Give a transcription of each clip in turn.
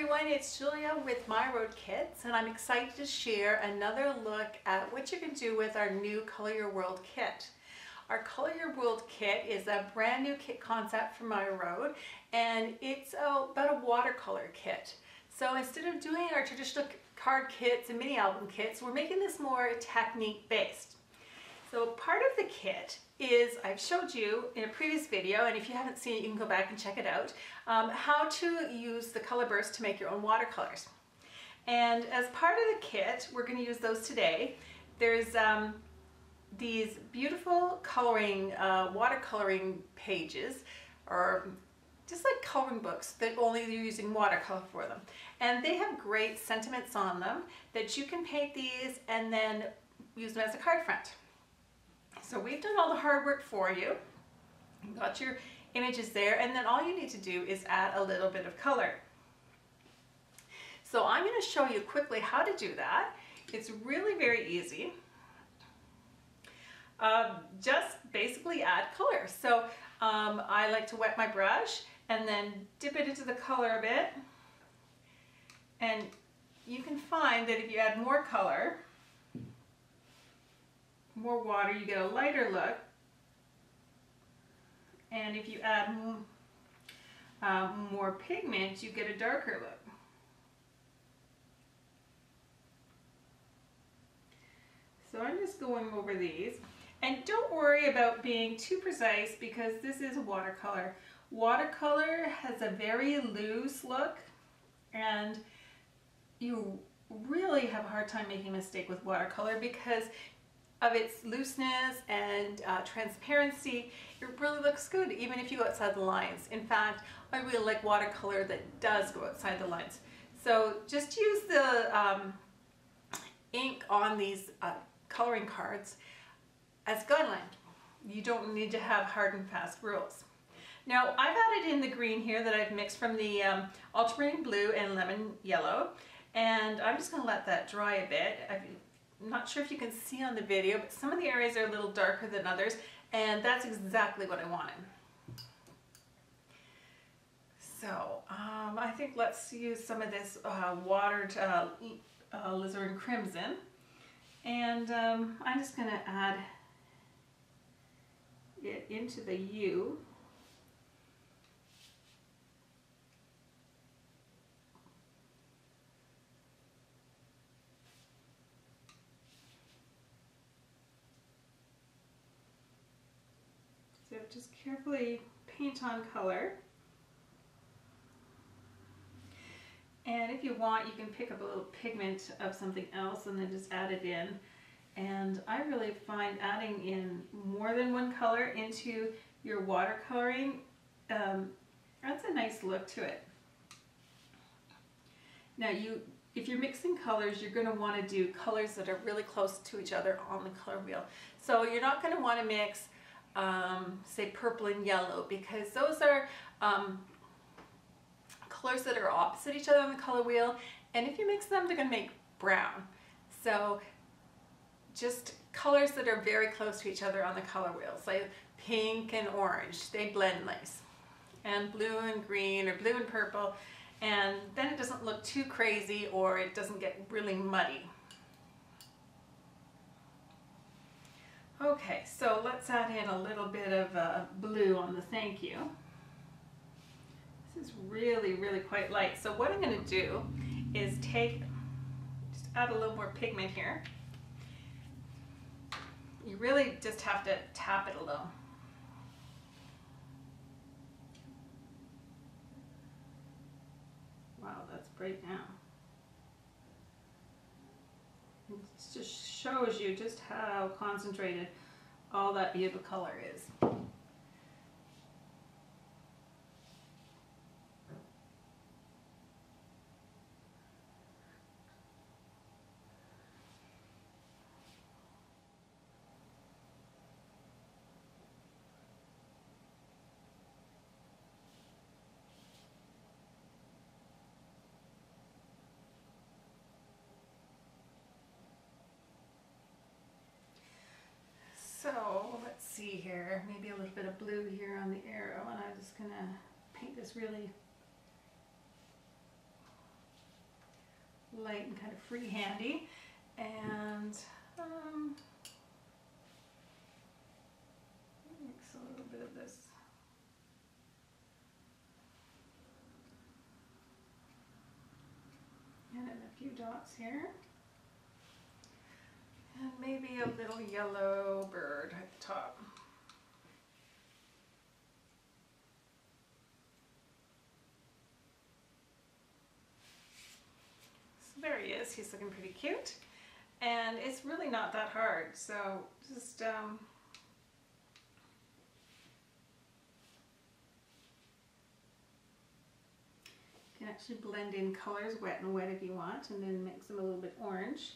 everyone, it's Julia with Maya Road Kits and I'm excited to share another look at what you can do with our new Color Your World kit. Our Color Your World kit is a brand new kit concept for Maya Road and it's about a watercolor kit. So instead of doing our traditional card kits and mini album kits, we're making this more technique based. So part of the kit is I've showed you in a previous video, and if you haven't seen it, you can go back and check it out, um, how to use the color burst to make your own watercolors. And as part of the kit, we're going to use those today. There's um, these beautiful coloring, uh, watercoloring pages, or just like coloring books that only you're using watercolor for them. And they have great sentiments on them that you can paint these and then use them as a card front. So we've done all the hard work for you. Got your images there and then all you need to do is add a little bit of color. So I'm going to show you quickly how to do that. It's really very easy. Um, just basically add color. So um, I like to wet my brush and then dip it into the color a bit. And you can find that if you add more color, more water, you get a lighter look. And if you add uh, more pigment, you get a darker look. So I'm just going over these. And don't worry about being too precise because this is watercolor. Watercolor has a very loose look and you really have a hard time making a mistake with watercolor because of its looseness and uh, transparency, it really looks good even if you go outside the lines. In fact, I really like watercolor that does go outside the lines. So just use the um, ink on these uh, coloring cards as guideline. You don't need to have hard and fast rules. Now I've added in the green here that I've mixed from the um, ultramarine blue and lemon yellow and I'm just going to let that dry a bit. I've, I'm not sure if you can see on the video, but some of the areas are a little darker than others, and that's exactly what I wanted. So um, I think let's use some of this uh, watered uh, uh, crimson. And um, I'm just going to add it into the U. So just carefully paint on color. And if you want, you can pick up a little pigment of something else and then just add it in. And I really find adding in more than one color into your watercoloring, um, adds a nice look to it. Now you, if you're mixing colors, you're going to want to do colors that are really close to each other on the color wheel. So you're not going to want to mix um, say purple and yellow because those are um, colors that are opposite each other on the color wheel and if you mix them they're going to make brown. So just colors that are very close to each other on the color wheel, like pink and orange, they blend nice. And blue and green or blue and purple and then it doesn't look too crazy or it doesn't get really muddy. Okay, so let's add in a little bit of uh, blue on the thank you. This is really, really quite light. So what I'm going to do is take, just add a little more pigment here. You really just have to tap it a little. Wow, that's bright now. It just shows you just how concentrated all that beautiful color is. So let's see here, maybe a little bit of blue here on the arrow and I'm just gonna paint this really light and kind of free-handy. And um, mix a little bit of this. And then a few dots here. And maybe a little yellow bird at the top. So there he is, he's looking pretty cute. And it's really not that hard, so just um, you can actually blend in colors wet and wet if you want and then mix them a little bit orange.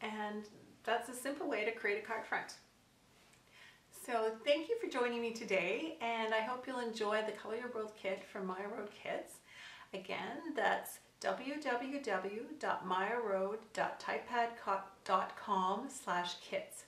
And that's a simple way to create a card front. So thank you for joining me today and I hope you'll enjoy the Color Your World kit from Maya Road Kits. Again, that's www.mayaroad.typepad.com slash kits.